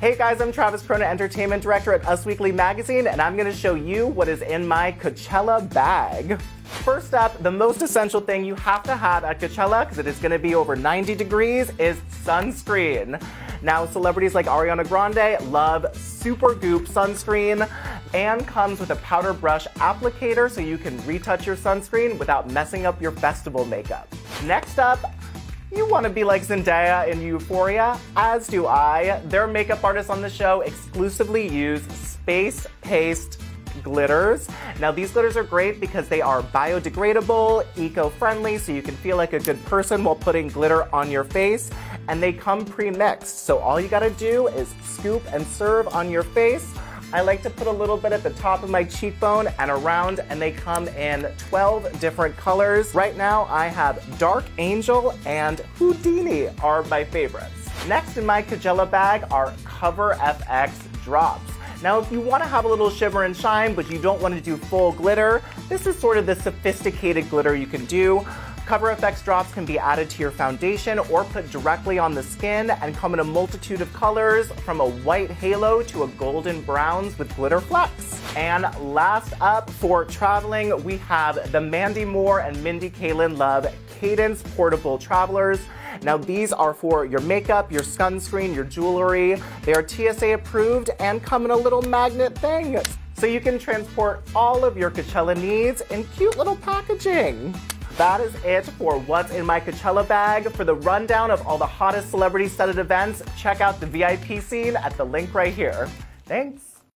Hey guys, I'm Travis Cronin, Entertainment Director at Us Weekly Magazine, and I'm gonna show you what is in my Coachella bag. First up, the most essential thing you have to have at Coachella, because it is gonna be over 90 degrees, is sunscreen. Now, celebrities like Ariana Grande love Supergoop sunscreen and comes with a powder brush applicator so you can retouch your sunscreen without messing up your festival makeup. Next up, you want to be like Zendaya in Euphoria? As do I. Their makeup artists on the show exclusively use space paste glitters. Now, these glitters are great because they are biodegradable, eco friendly, so you can feel like a good person while putting glitter on your face. And they come pre mixed, so all you gotta do is scoop and serve on your face. I like to put a little bit at the top of my cheekbone and around, and they come in 12 different colors. Right now, I have Dark Angel and Houdini are my favorites. Next in my Coachella bag are Cover FX drops. Now, if you want to have a little shimmer and shine, but you don't want to do full glitter, this is sort of the sophisticated glitter you can do. Cover FX drops can be added to your foundation or put directly on the skin and come in a multitude of colors from a white halo to a golden browns with glitter flecks. And last up for traveling, we have the Mandy Moore and Mindy Kaling Love Cadence Portable Travelers. Now, these are for your makeup, your sunscreen, your jewelry. They are TSA approved and come in a little magnet thing. So you can transport all of your Coachella needs in cute little packaging. That is it for what's in my Coachella bag. For the rundown of all the hottest celebrity studded events, check out the VIP scene at the link right here. Thanks.